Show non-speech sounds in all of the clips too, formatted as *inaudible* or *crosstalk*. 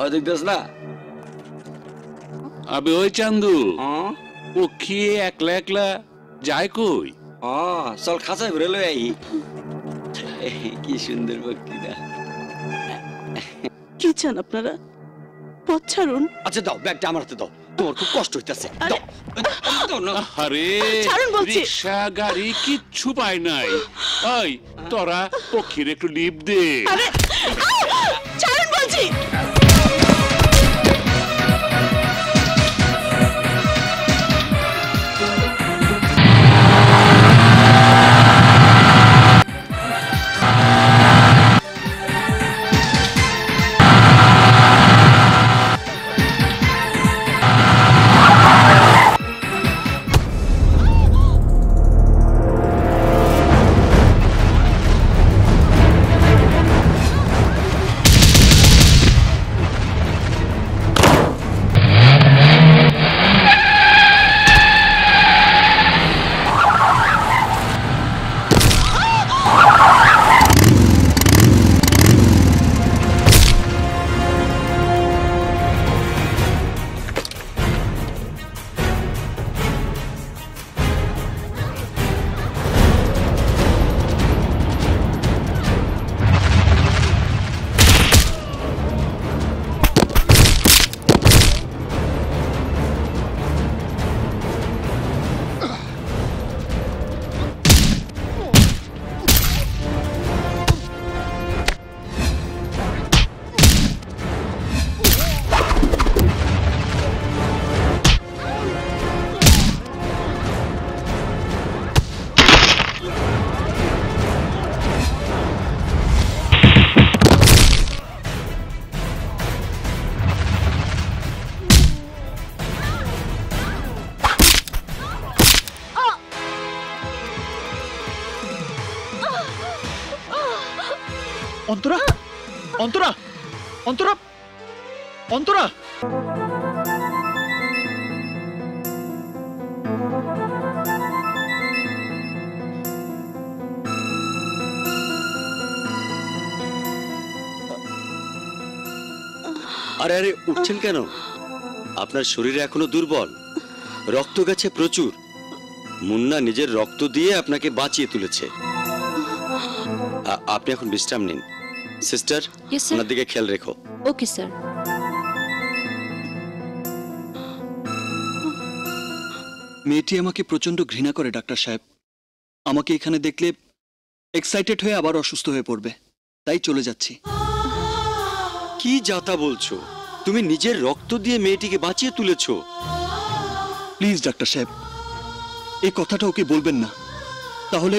ওই দেখতেছ না? আবে ওই চান্দু। হ্যাঁ? ও খেয়ে একলা একলা যায় কই? হ্যাঁ চল খাঁচায় ঘুরে লই আই। কি সুন্দর বক্তৃতা। কি চান আপনারা? পথ ছাড়ুন। আচ্ছা দাও ব্যাগটা আমার হাতে দাও। তোমার খুব কষ্ট হইতাছে। আরে-। রিক্সা গাড়ি কিচ্ছু পাই নাই। ওই তোরা পক্ষীর একটু লিপ দে। আরে ছাড়ুন বলছি। অন্তরা অন্তরা অন্তরা। আরে আরে, উঠছেন কেন? আপনার শরীরে এখনও দুর্বল। রক্ত গেছে প্রচুর। মুন্না নিজের রক্ত দিয়ে আপনাকে বাঁচিয়ে তুলেছে। আপনি এখন বিশ্রাম নিন। সিস্টার ওনার দিকে খেয়াল রেখো। ওকে স্যার মেয়েটি আমাকে প্রচণ্ড ঘৃণা করে ডাক্তার সাহেব। আমাকে এখানে দেখলে এক্সাইটেড হয়ে আবার অসুস্থ হয়ে পড়বে। তাই চলে যাচ্ছি। কি যাতা বলছো? তুমি নিজের রক্ত দিয়ে মেয়েটিকে বাঁচিয়ে তুলেছো। প্লিজ ডাক্তার সাহেব এই কথাটা ওকে বলবেন না। তাহলে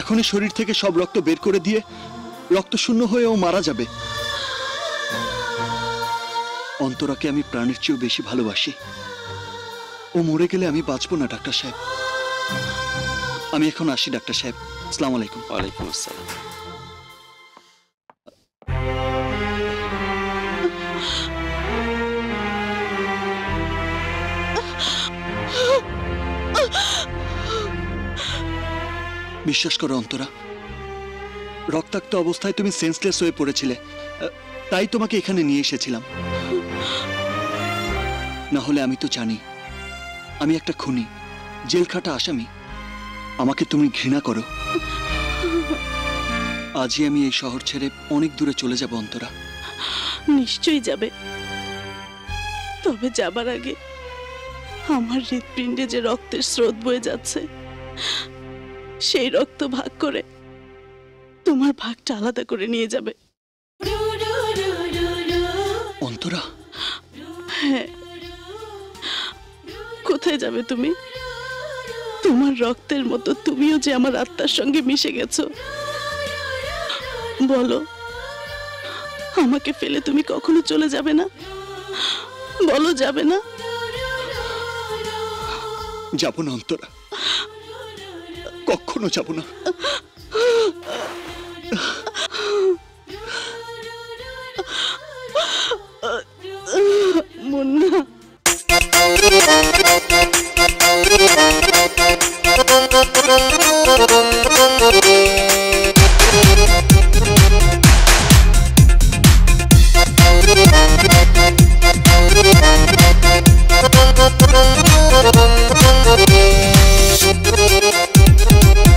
এখনই শরীর থেকে সব রক্ত বের করে দিয়ে রক্ত শূন্য হয়ে ও মারা যাবে। অন্তরাকে আমি প্রাণের চেয়েও বেশি ভালোবাসি। ও মরে গেলে আমি বাঁচবো না ডাক্তার সাহেব। আমি এখন আসি ডাক্তার সাহেব। আসসালামু আলাইকুম। ওয়ালাইকুম আসসালাম। বিশ্বাস করো অন্তরা। রক্তাক্ত অবস্থায় তুমি সেন্সলেস হয়ে পড়েছিলে। তাই তোমাকে এখানে নিয়ে এসেছিলাম। না হলে আমি তো জানি, আমি একটা খুনি, জেলখাটা আসামি। আমাকে তুমি ঘৃণা করো। আজই আমি এই শহর ছেড়ে অনেক দূরে চলে যাব, অন্তরা। নিশ্চয়ই যাবে। তবে যাবার আগে আমার হৃৎপিণ্ডে যে রক্তের স্রোত বয়ে যাচ্ছে, সেই রক্ত ভাগ করে তোমার ভাগটা আলাদা করে নিয়ে যাবে। অন্তরা? হ্যাঁ। কোথায় যাবে তুমি? তোমার রক্তের মতো তুমিও যে আমার আত্মার সঙ্গে মিশে গেছো। বলো আমাকে ফেলে তুমি কখনো চলে যাবে না? বলো যাবে না? যাব না অন্তরা। কখনো যাব না।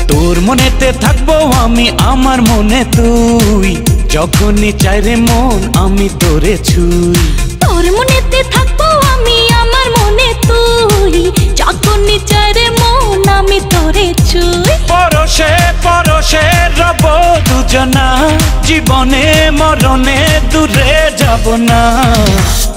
তোর মনেতে থাকব আমি আমার মনে তুই। যখনই চাইরে মন আমি তোরে ছুই। তোরে ছুই পরশে পরশে রব দুজনা। জীবনে মরণে দূরে যাব না।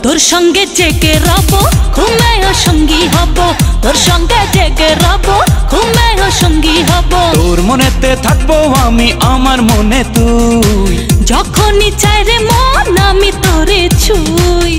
তোর সঙ্গে জেগে রব ঘুমায় সঙ্গী হব। তোর সঙ্গে জেগে রব ঘুমায় সঙ্গী হব। তোর মনেতে থাকব আমি আমার মনে তুই। যখনই চাই রে মন আমি তোরে ছুই।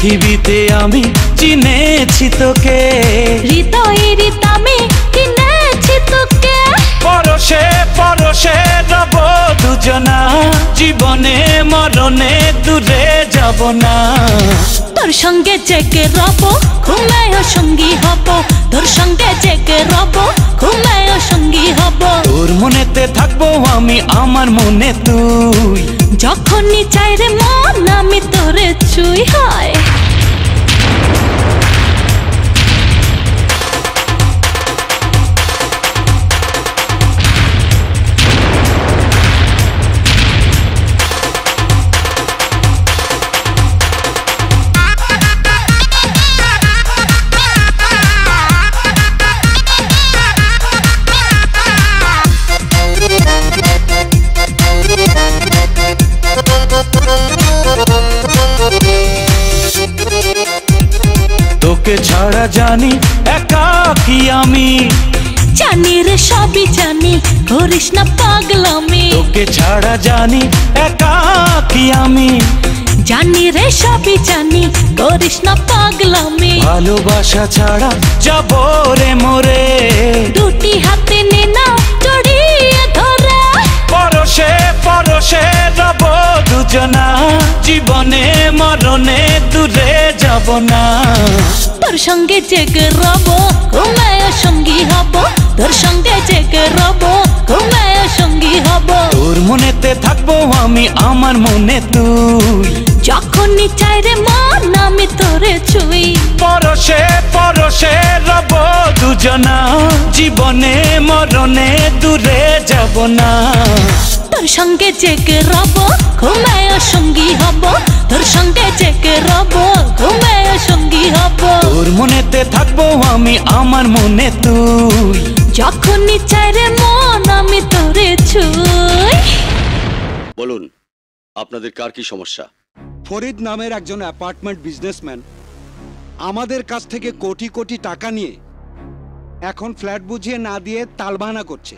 পৃথিবীতে আমি চিনেছি তোকে। হৃদয়ের দামে কিনেছি তোকে। পরশে পরশে রব দুজনা। জীবনে মরণে দূরে যাব না। তোর সঙ্গে জেগে রব ঘুমায় সঙ্গী হব। তোর সঙ্গে জেগে রব ঘুমায় সঙ্গী হব। তোর মনেতে থাকব আমি আমার মনে তুই। যখনই চাই রে মন আমি তোরে চুই হয়। জানি একাকি আমি? জানি রে সবই জানি করিস না পাগলামি। তোকে ছাড়া জানি একাকি আমি? জানি রে সবই জানি করিস না পাগলামি। ভালোবাসা ছাড়া যাব রে মোরে। দুটি হাতে নে না জড়িয়ে ধরে। পরশে পরশে রব দুজনা। জীবনে মরণে দূরে যাব না। তোর সঙ্গে জেগে রব ঘুমায় সঙ্গী হব। তোর সঙ্গে জেগে রব ঘুমায় সঙ্গী হব। তোর মনেতে থাকব আমি আমার মনে তুই। যখনই চাই রে মন আমি তোরে ছুই। পরশে পরশে রব দুজনা। জীবনে মরণে দূরে যাব না। তোর সঙ্গে জেগে রব ঘুমায় সঙ্গী হব। তোর সঙ্গে জেগে রব ঘুমায় সঙ্গী হব। তোর মনেতে থাকব আমি আমার মনে তুই। যখনই চাই রে মন আমি তোরে ছুই। বলুন আপনাদের কার কি সমস্যা? ফরিদ নামের একজন অ্যাপার্টমেন্ট বিজনেসম্যান। আমাদের কাছ থেকে কোটি কোটি টাকা নিয়ে এখন ফ্ল্যাট বুঝিয়ে না দিয়ে তালবাহানা করছে।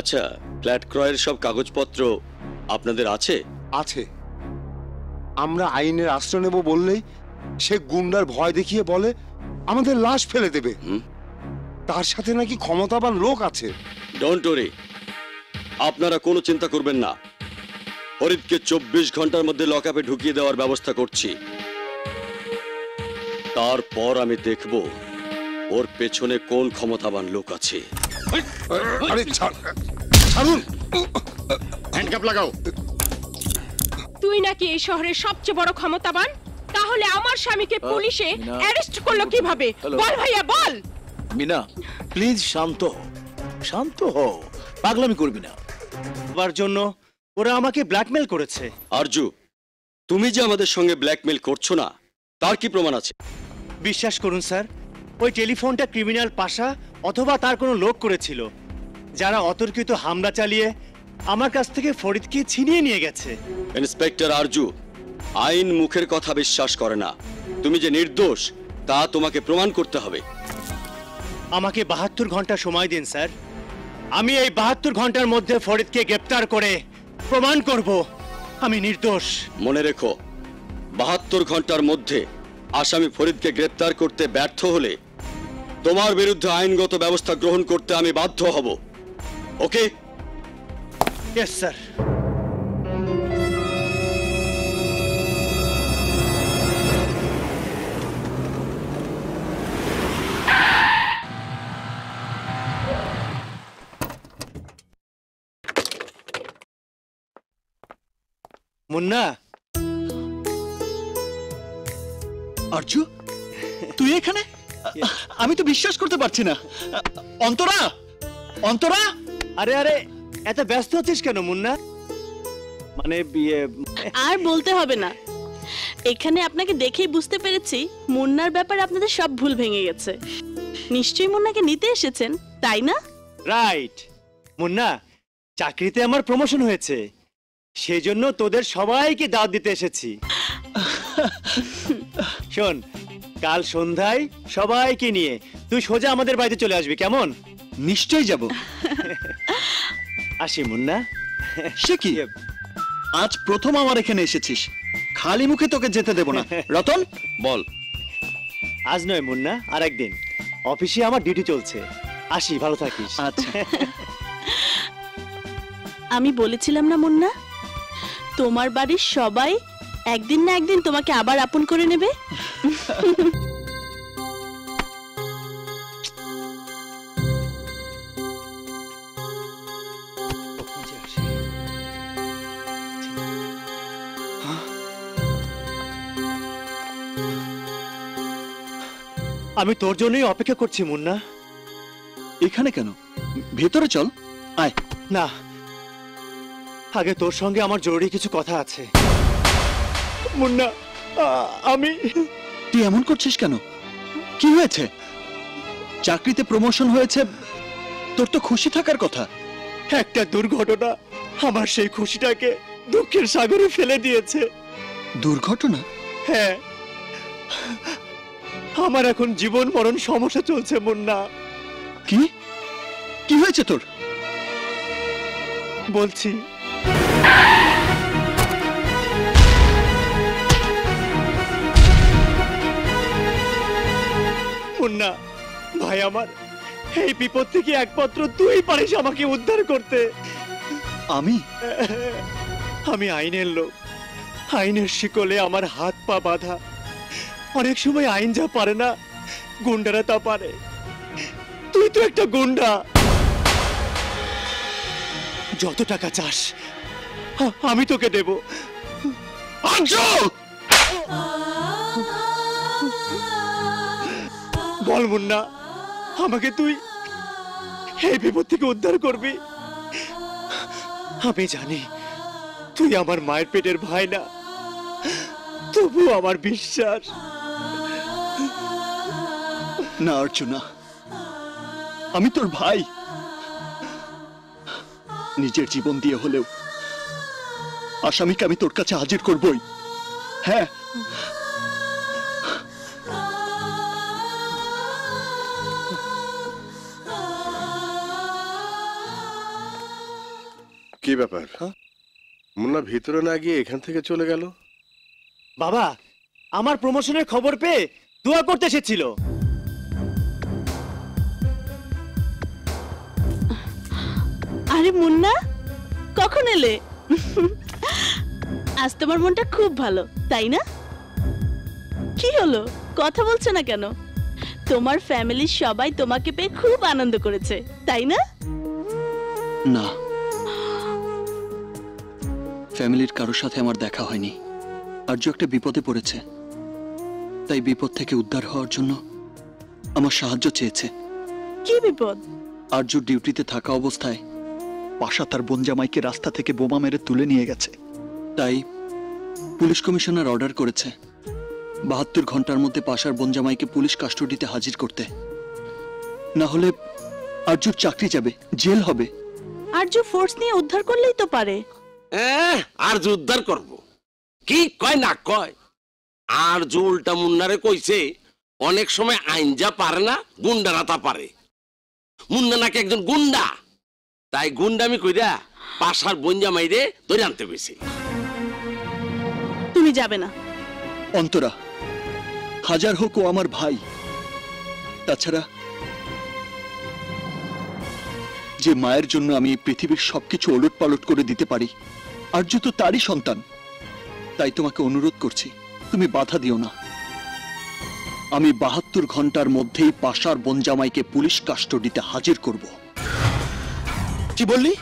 আচ্ছা ফ্ল্যাট ক্রয়ের সব কাগজপত্র আপনাদের আছে? আছে। আমরা আইনের আশ্রয় নেব বললেই সে গুন্ডার ভয় দেখিয়ে বলে আমাদের লাশ ফেলে দেবে। হুম? তার সাথে নাকি ক্ষমতাবান লোক আছে। ডোন্ট ওরি আপনারা কোনো চিন্তা করবেন না। ফরিদকে চব্বিশ ঘণ্টার মধ্যে লকআপে ঢুকিয়ে দেওয়ার ব্যবস্থা করছি। তারপর আমি দেখব ওর পেছনে কোন ক্ষমতাবান লোক আছে। আরে ছাড়ুন। হ্যান্ডকাপ লাগাও। তুই নাকি এই শহরের সবচেয়ে বড় ক্ষমতাবান? তাহলে আমার স্বামীকে পুলিশে অ্যারেস্ট করল কীভাবে? বল ভাইয়া বল। মিনা প্লিজ শান্ত হ। শান্ত হ পাগলামি করবি না। হবার জন্য ওরা আমাকে ব্ল্যাকমেল করেছে। আরজু তুমি যে আমাদের সঙ্গে ব্ল্যাকমেল করছ না তার কি প্রমাণ আছে? বিশ্বাস করুন স্যার ওই টেলিফোনটা ক্রিমিনাল পাশা অথবা তার কোনো লোক করেছিল। যারা অতর্কিত হামলা চালিয়ে আমার কাছ থেকে ফরিদকে ছিনিয়ে নিয়ে গেছে। ইন্সপেক্টর আরজু আইন মুখের কথা বিশ্বাস করে না। তুমি যে নির্দোষ তা তোমাকে প্রমাণ করতে হবে। আমাকে বাহাত্তর ঘণ্টা সময় দিন স্যার। আমি এই বাহাত্তর ঘণ্টার মধ্যে ফরিদকে গ্রেপ্তার করে প্রমাণ করব। আমি নির্দোষ। মনে রেখো বাহাত্তর ঘণ্টার মধ্যে আসামি ফরিদকে গ্রেপ্তার করতে ব্যর্থ হলে তোমার বিরুদ্ধে আইনগত ব্যবস্থা গ্রহণ করতে আমি বাধ্য হব। Okay yes sir Munna Arzu তুই এখানে? আমি তো বিশ্বাস করতে পারছি না। অন্তরা! অন্তরা! আরে আরে এত ব্যস্ত আছিস কেন মুন্না? মানে বিয়ে আর বলতে হবে না। এখানে আপনাকে দেখেই বুঝতে পেরেছি মুন্নার ব্যাপারে আপনাদের সব ভুল ভেঙে গেছে। নিশ্চয়ই মুন্নাকে নিতে এসেছেন তাই না? রাইট মুন্না চাকরিতে আমার প্রমোশন হয়েছে। সেই জন্য তোদের সবাইকে দাওয়াত দিতে এসেছি। শোন কাল সন্ধ্যায় সবাইকে নিয়ে তুই সোজা আমাদের বাড়িতে চলে আসবি কেমন? নিশ্চয়ই যাব। আসি মুন্না। সে কি? আজ প্রথম আমার এখানে এসেছিস। খালি মুখে তোকে যেতে দেব না। রতন বল। আজ নয় মুন্না আর একদিন অফিসে আমার ডিউটি চলছে। আসি ভালো থাকিস। আচ্ছা। আমি বলেছিলাম না মুন্না? তোমার বাড়ির সবাই একদিন না একদিন তোমাকে আবার আপন করে নেবে? আমি তোর জন্যই অপেক্ষা করছি মুন্না। এখানে কেন? ভেতরে চল। আয়। না। আগে তোর সঙ্গে আমার জরুরি কিছু কথা আছে। মুন্না আমি তুই এমন করছিস কেন? কি হয়েছে? চাকরিতে প্রমোশন হয়েছে তোর তো খুশি থাকার কথা। একটা দুর্ঘটনা আমার সেই খুশিটাকে দুঃখের সাগরে ফেলে দিয়েছে। দুর্ঘটনা? হ্যাঁ। আমার এখন জীবন মরণ সমস্যা চলছে মুন্না। কি? কি হয়েছে তোর? বলছি। মুন্না ভাই আমার এই বিপদ থেকে একমাত্র তুই পারিস আমাকে উদ্ধার করতে। আমি? আমি আইনের লোক। আইনের শিকলে আমার হাত পা বাঁধা। অনেক সময় আইন যা পারে না, গুন্ডারা তা পারে। তুই তো একটা গুন্ডা। যত টাকা চাস আমি তোকে দেব। বল মুন্না, আমাকে তুই এই বিপদ থেকে উদ্ধার করবি। আমি জানি তুই আমার মায়ের পেটের ভাই না তবু আমার বিশ্বাস। না অর্চনা আমি তোর ভাই। নিজের জীবন দিয়ে হলেও আসামিকে আমি তোর কাছে হাজির করবই। হ্যাঁ। কি ব্যাপার? মুন্না ভিতরে না গিয়ে এখান থেকে চলে গেল? বাবা আমার প্রমোশনের খবর পেয়ে দোয়া করতে এসেছিল। আরে মুন্না কখন এলে? আজ তোমার মনটা খুব ভালো তাই না? কি হলো? কথা বলছে না কেন? তোমার ফ্যামিলির সবাই তোমাকে পেয়ে খুব আনন্দ করেছে তাই না? না। ফ্যামিলির কারোর সাথে আমার দেখা হয়নি। আর্য একটা বিপদে পড়েছে। তাই বিপদ থেকে উদ্ধার হওয়ার জন্য আমার সাহায্য চেয়েছে। কি বিপদ? আর্য ডিউটিতে থাকা অবস্থায় পাশা তার বনজামাইকে রাস্তা থেকে বোমা মেরে তুলে নিয়ে গেছে। তাই পুলিশ কমিশনার অর্ডার করেছে। বাহাত্তর ঘণ্টার মধ্যে পাশার বনজামাইকে পুলিশ কাস্টডিতে হাজির করতে। না হলে আর্যর চাকরি যাবে জেল হবে। আর্য ফোর্স নিয়ে উদ্ধার করলেই তো পারে। আর যে উদ্ধার করব। কি কয় না কয়? আর যে উল্টা মুন্নারে কইছে অনেক সময় আইন যা পারে না গুন্ডারা তা পারে। মুন্না নাকি একজন গুন্ডা। তাই গুন্ডামি কইরা পাশার বঞ্জা মাইরে ধরে আনতে পেরেছে তুমি যাবে না। অন্তরা হাজার হোক ও আমার ভাই তাছাড়া যে মায়ের জন্য আমি পৃথিবীর সবকিছু ওলট পালট করে দিতে পারি আর্য তো তারই সন্তান তাই তোমাকে অনুরোধ করছি তুমি বাধা দিও না। আমি বাহাত্তর ঘণ্টার মধ্যেই পাশার বনজামাইকে পুলিশ কাস্টডিতে হাজির করব। কি বললি?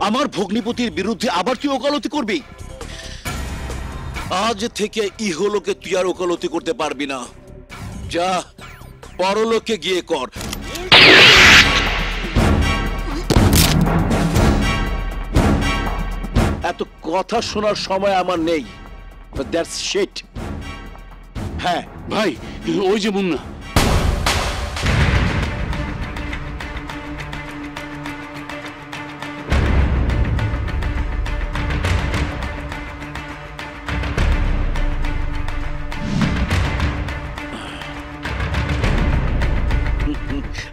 আমার ভগ্নিপতির বিরুদ্ধে আবার তুই ওকালতি করবি? আজ থেকে ইহলোকে তুই আর ওকালতি করতে পারবি না। যা, পরলোকে গিয়ে কর। এত কথা শোনার সময় আমার নেই। হ্যাঁ ভাই, ওই যে মুন্না।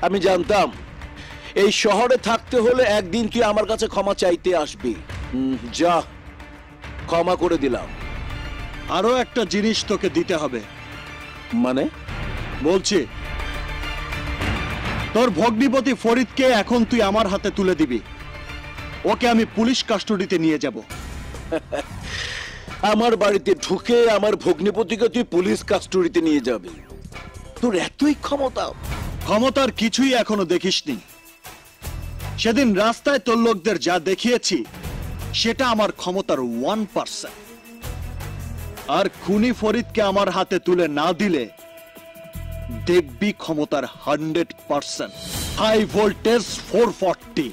আমি জানতাম এই শহরে থাকতে হলে একদিন তুই আমার কাছে ক্ষমা চাইতে আসবি। যা ক্ষমা করে দিলাম। আরও একটা জিনিস তোকে দিতে হবে। মানে? বলছি তোর ভগ্নিপতি ফরিদকে এখন তুই আমার হাতে তুলে দিবি। ওকে আমি পুলিশ কাস্টডিতে নিয়ে যাব। *laughs* আমার বাড়িতে ঢুকে আমার ভগ্নিপতিকে তুই পুলিশ কাস্টডিতে নিয়ে যাবি। তোর এতই ক্ষমতা। ক্ষমতার কিছুই এখনও দেখিসনি। সেদিন রাস্তায় তোর লোকদের যা দেখিয়েছি, সেটা আমার ক্ষমতার ওয়ান পার্সেন্ট আর খুনি ফরিদকে আমার হাতে তুলে না দিলে দেখবি ক্ষমতার hundred percent high voltage four forty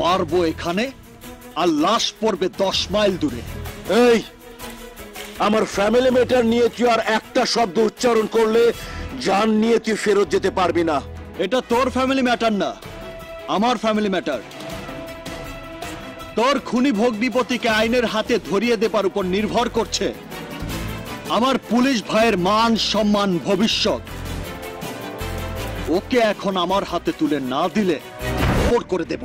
মারবো এখানে আর লাশ পড়বে দশ মাইল দূরে। এই, আমার ফ্যামিলি মেটার নিয়ে তুই আর একটা শব্দ উচ্চারণ করলে জান নিয়ে তুই ফেরত যেতে পারবি না। এটা তোর ফ্যামিলি ম্যাটার না, আমার ফ্যামিলি ম্যাটার তোর খুনি ভগ্নিপতিকে আইনের হাতে ধরিয়ে দেবার উপর নির্ভর করছে আমার পুলিশ ভাইয়ের মান সম্মান ভবিষ্যৎ। ওকে এখন আমার হাতে তুলে না দিলে করে দেব।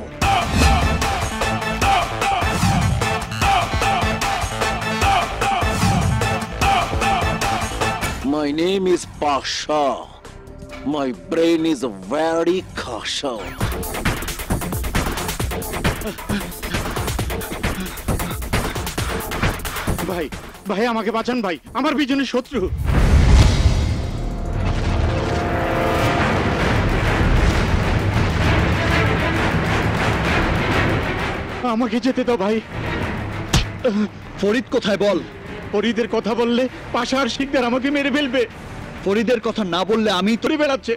My name is Pasha. My brain is very kasha. ভাই ভাই আমাকে বাঁচান ভাই আমার পিছনে শত্রু আমাকে যেতে দাও ভাই ফরিদ কোথায় বল ফরিদের কথা বললে পাশার শিকদার আমাকে মেরে ফেলবে। ফরিদের কথা না বললে আমি তোরে বেড়াচ্ছে।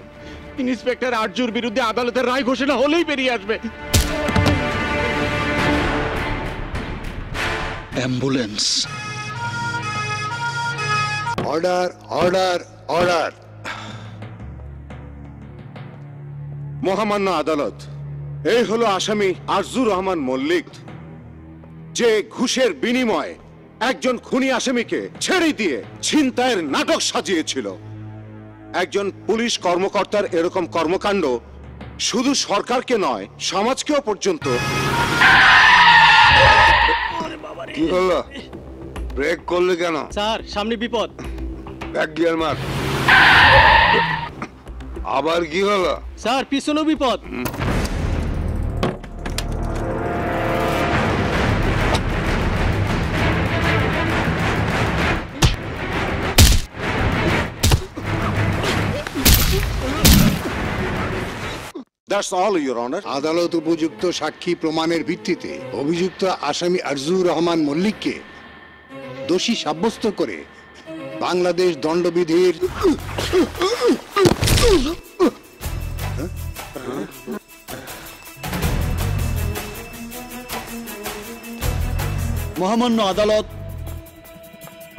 ইন্সপেক্টর আরজুর বিরুদ্ধে আদালতের রায় ঘোষণা হলেই বেরিয়ে আসবে। অ্যাম্বুলেন্স। Order order order. মহামান্য আদালত এই হলো আসামি আরজুর রহমান মল্লিক যে ঘুষের বিনিময়ে একজন খুনি আসামিকে ছেড়ে দিয়ে ছিনতাইয়ের নাটক সাজিয়েছিল। একজন পুলিশ কর্মকর্তার এরকম কর্মকাণ্ড শুধু সরকারকে নয় সমাজকেও পর্যন্ত। কি হলো ব্রেক করলে কেন? স্যার সামনে বিপদ। ব্যাক গিয়ার মার। আবার কি হলো? স্যার পিছনেও বিপদ। দ্যাটস অল ইউর অনার আদালত উপযুক্ত সাক্ষী প্রমাণের ভিত্তিতে অভিযুক্ত আসামি আরজুর রহমান মল্লিককে দোষী সাব্যস্ত করে বাংলাদেশ দণ্ডবিধির মহামান্য আদালত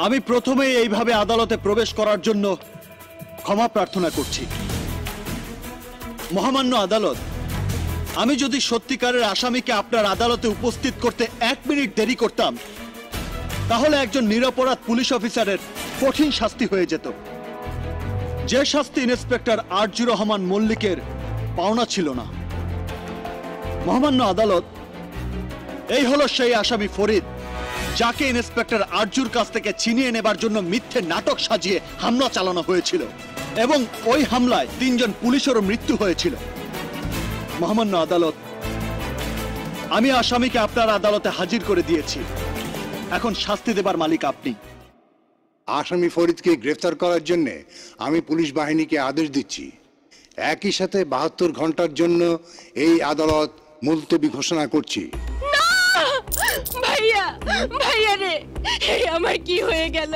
আমি প্রথমেই এইভাবে আদালতে প্রবেশ করার জন্য ক্ষমা প্রার্থনা করছি। মহামান্য আদালত, আমি যদি সত্যিকারের আসামিকে আপনার আদালতে উপস্থিত করতে এক মিনিট দেরি করতাম, তাহলে একজন নিরপরাধ পুলিশ অফিসারের কঠিন শাস্তি হয়ে যেত। যে শাস্তি ইন্সপেক্টর আরজুর রহমান মল্লিকের পাওনা ছিল না। মহামান্য আদালত, এই হলো সেই আসামি ফরিদ, যাকে ইন্সপেক্টর আরজুর কাছ থেকে ছিনিয়ে নেবার জন্য মিথ্যে নাটক সাজিয়ে হামলা চালানো হয়েছিল। এবং ওই হামলায় তিনজন পুলিশেরও মৃত্যু হয়েছিল। মহামান্য আদালত, আমি আসামিকে আপনার আদালতে হাজির করে দিয়েছি। এখন শাস্তি দেবার মালিক আপনি। আসামি ফরিদকে গ্রেফতার করার জন্য আমি পুলিশ বাহিনীকে আদেশ দিচ্ছি। একই সাথে বাহাত্তর ঘণ্টার জন্য এই আদালত মুলতবি ঘোষণা করছি। ভাইয়া ভাইয়া রে আমার কি হয়ে গেল?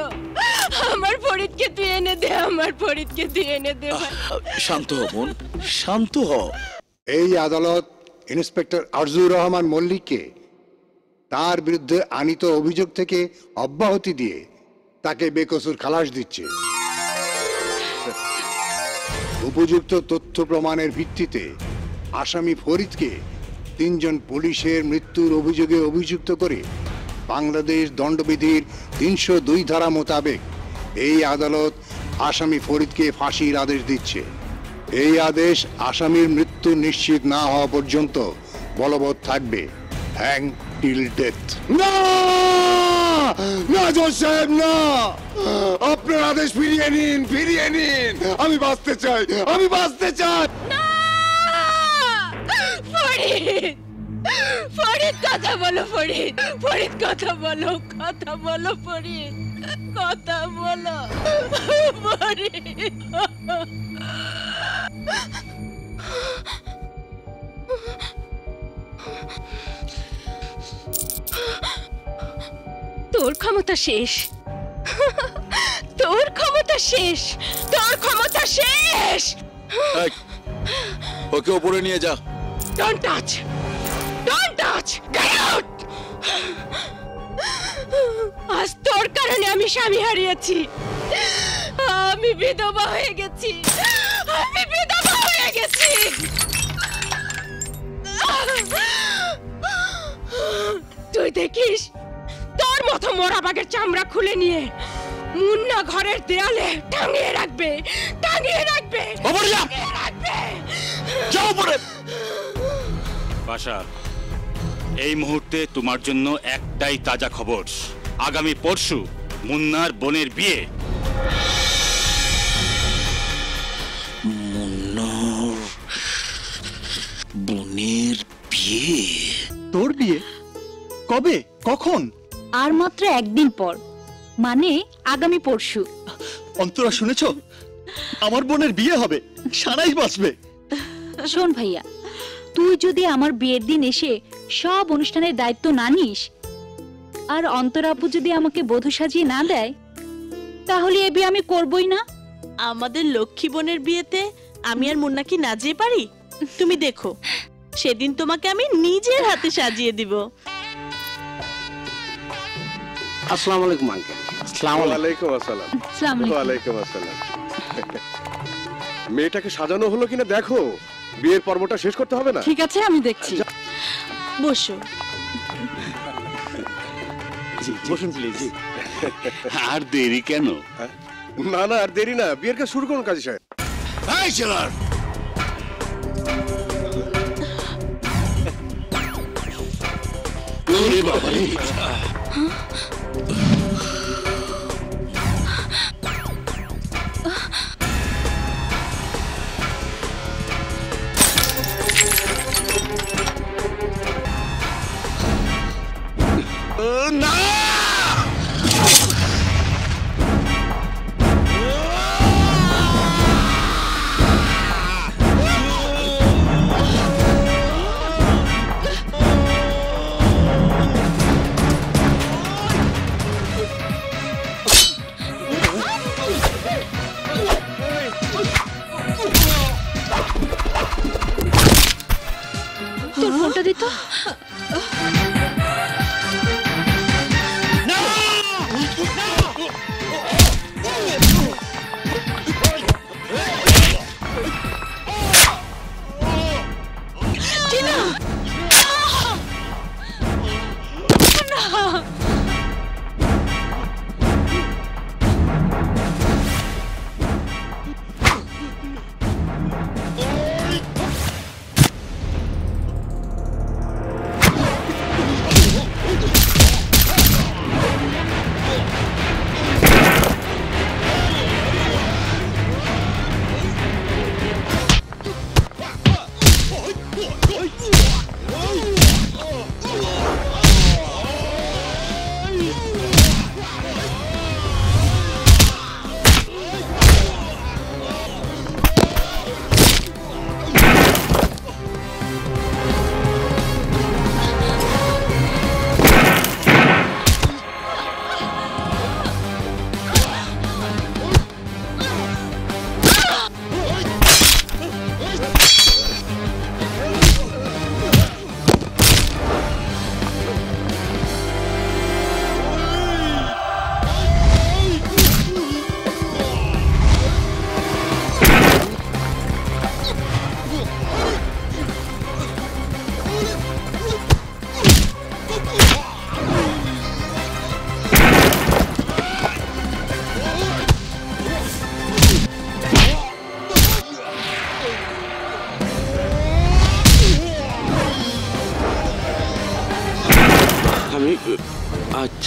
আমার ফরিদকে তুই এনে দে আমার ফরিদকে তুই এনে দে শান্ত হ বোন শান্ত হ। এই আদালত ইন্সপেক্টর আরজুর রহমান মল্লিককে তার বিরুদ্ধে আনিত অভিযোগ থেকে অব্যাহতি দিয়ে তাকে বেকসুর খালাস দিচ্ছে। উপযুক্ত তথ্য প্রমাণের ভিত্তিতে আসামি ফরিদকে তিনজন পুলিশের মৃত্যুর অভিযোগে অভিযুক্ত করে বাংলাদেশ দণ্ডবিধির তিনশো দুই ধারা মোতাবেক এই আদালত আসামি ফরিদকে ফাঁসির আদেশ দিচ্ছে। এই আদেশ আসামির মৃত্যু নিশ্চিত না হওয়া পর্যন্ত বলবৎ থাকবে। হ্যাং টিল ডেথ না! না জজ সাহেব না! আপনার আদেশ ফিরিয়ে নিন ফিরিয়ে নিন। আমি বাঁচতে চাই আমি বাঁচতে চাই। ফরিদ। কথা বলো ফরিদ। ফরিদ, কথা বলো কথা বলো ফরিদ। কথা বলো ফরিদ। তোর ক্ষমতা শেষ। তোর ক্ষমতা শেষ। তোর ক্ষমতা শেষ। ওকে উপরে নিয়ে যা। Don't touch! Don't touch! Get out! আজ তোর কারণে আমি স্বামী হারিয়েছি আমি বিধবা হয়ে গেছি আমি বিধবা হয়ে গেছি তুই দেখিস তোর মতো মোরা বাগের চামড়া খুলে নিয়ে মুন্না ঘরের দেয়ালে টাঙিয়ে রাখবে টাঙিয়ে রাখবে রাখবে যাও পরে বাসা এই মুহূর্তে তোমার জন্য একটাই তাজা খবর। আগামী পরশু মুন্নার বোনের বিয়ে। মুন্নার বোনের বিয়ে? তোর বিয়ে? কবে? কখন? আর মাত্র একদিন পর। মানে আগামী পরশু। অন্তরা শুনেছ? আমার বোনের বিয়ে হবে। সারাই বাঁচবে। শোন ভাইয়া তুই যদি আমার বিয়ের দিন এসে সব অনুষ্ঠানের দায়িত্ব না নিস আর অন্তরাপু যদি আমাকে বধূ সাজিয়ে না দেয় তাহলে এ বিয়ে আমি করবই না। আমাদের লক্ষ্মী বোনের বিয়েতে আমি আর মুন্না কি না যেতে পারি? তুমি দেখো সেদিন তোমাকে আমি নিজের হাতে সাজিয়ে দিব। আসসালামু আলাইকুম আঙ্কেল আসসালামু ওয়ালাইকুম আসসালাম। আসসালামু আলাইকুম। আসসালাম। মেয়েটাকে সাজানো হলো কিনা দেখো। বিয়ের পর্বটা শেষ করতে হবে না? ঠিক আছে আমি দেখছি। বসো। বসুন প্লিজ আর দেরি কেন? না না আর দেরি না। বিয়ের কাজ শুরু করুন কাজী সাহেব। এই ছেলার! ওরে বাবা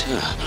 আচ্ছা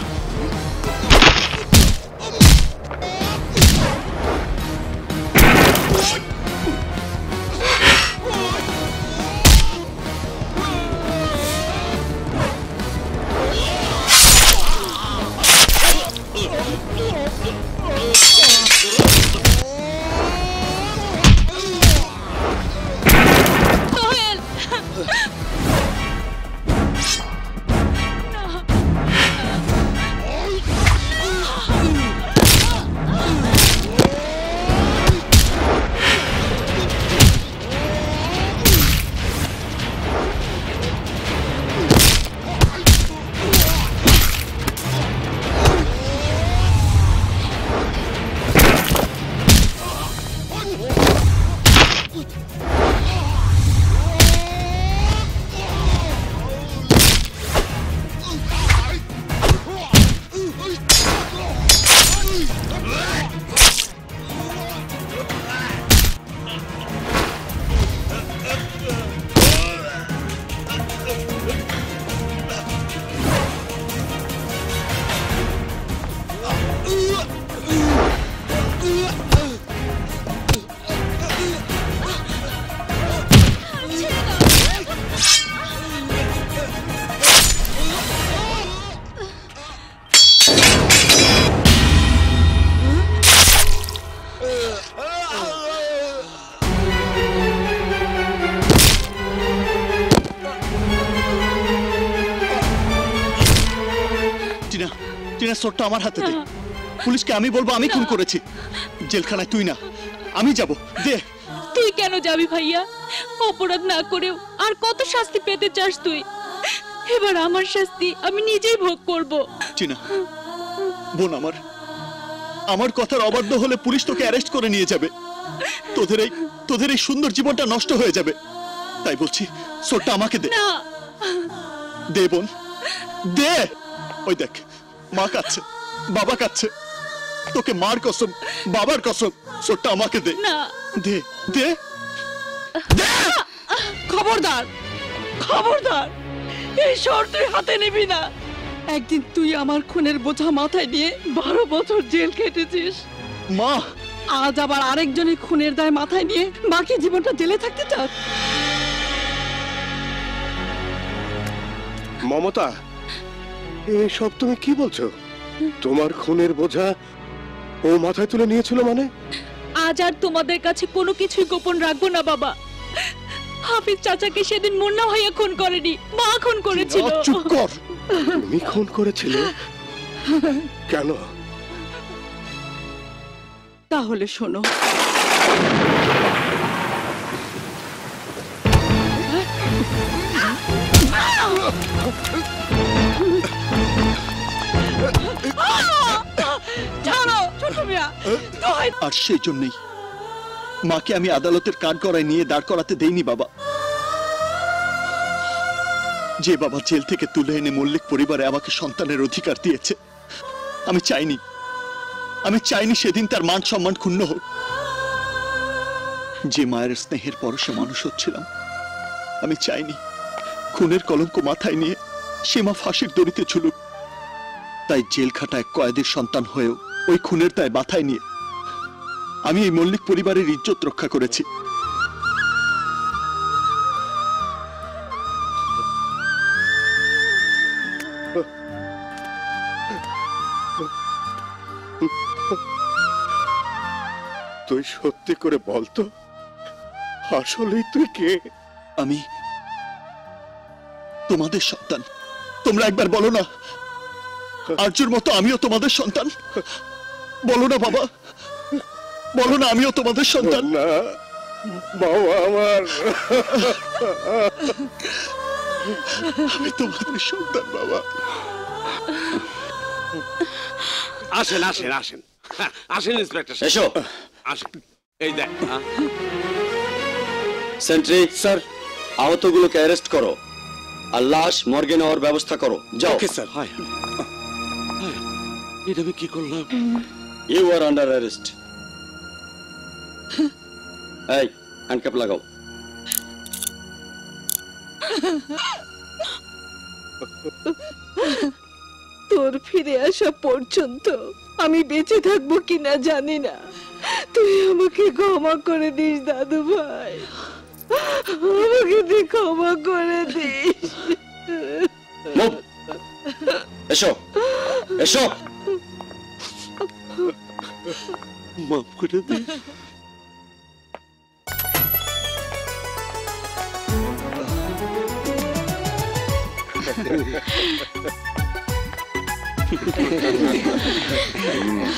টিনা সোটটা আমার হাতে দে। পুলিশকে আমি বলব আমি খুন করেছি। জেলখানায় তুই না আমি যাব। দে। তুই কেন যাবি ভাইয়া? অপরাধ না করেও আর কত শাস্তি পেতে চাস তুই? এবার আমার শাস্তি আমি নিজেই ভোগ করব। টিনা বোন আমার আমার কথার অবাধ্য হলে পুলিশ তোকে অ্যারেস্ট করে নিয়ে যাবে। তোদের এই তোদের এই সুন্দর জীবনটা নষ্ট হয়ে যাবে। তাই বলছি সোটটা আমাকে দে। না। দে বোন। দে। ওই দেখ। মা কাচ্ছে বাবা কাচ্ছে তোকে মার কসম বাবার কসম সোটটা আমাকে দে। না। দে দে। খবরদার খবরদার এই শহর তুই হাতে নিবি না। একদিন তুই আমার খুনের বোঝা মাথায় নিয়ে বারো বছর জেল কেটেছিস মা! আজ আবার আরেকজনের খুনের দায় মাথায় নিয়ে বাকি জীবনটা জেলে থাকতে চাস? মমতা এসব তুমি কি বলছো? তোমার খুনের বোঝা ও মাথায় তুলে নিয়েছিল মানে? আজ আর তোমাদের কাছে কোনো কিছুই গোপন রাখব না বাবা। হাফিজ চাচাকে সেদিন মুন্না ভাইয়া খুন করেনি মা খুন করেছিল। চুপ কর। তুমি খুন করেছিলে? কেন? তাহলে শোনো আর সেই জন্যই মাকে আমি আদালতের কাঠ করায় নিয়ে দাঁড় করাতে দেইনি, বাবা। যে বাবা জেল থেকে তুলে এনে মল্লিক পরিবারে আমাকে সন্তানের অধিকার দিয়েছে, আমি চাইনি। আমি চাইনি সেদিন তার মান সম্মান ক্ষুণ্ণ হোক। যে মায়ের স্নেহের পরশে মানুষ হচ্ছিলাম, আমি চাইনি। খুনের কলঙ্ক মাথায় নিয়ে সে মা ফাঁসির দড়িতে ঝুলুক। তাই জেল খাটায় কয়েদের সন্তান হয়েও ওই খুনের দায় মাথায় নিয়ে। আমি এই মল্লিক পরিবারের ইজ্জত রক্ষা করেছি। তুই সত্যি করে বলতো আসলেই তুই কে? আমি তোমাদের সন্তান। তোমরা একবার বলো না আর্যুর মতো আমিও তোমাদের সন্তান। বলো না বাবা। বলো না আমিও তোমাদের সন্তান। না বাবা আমার। আমি তোমাদের সন্তান বাবা। আসেন আসেন আসেন। হ্যাঁ, আসেন ইন্সপেক্টর এসো। আসেন। এই দেখ হ্যাঁ। Sentry sir. আহতগুলোকে অ্যারেস্ট করো। আর লাশ মর্গে নেওয়ার ব্যবস্থা করো। যাও। Okay sir. হয়। এটা আমি কি করলাম? ইউ আর আন্ডার অ্যারেস্ট এই হ্যান্ডকাপ লাগাও তোর ফিরে আসা পর্যন্ত আমি বেঁচে থাকব কিনা জানি না। তুই আমাকে ক্ষমা করে দিস দাদু ভাই। আমাকে তুই ক্ষমা করে দিস। এসো। এসো। মাফ করে দে মুন্না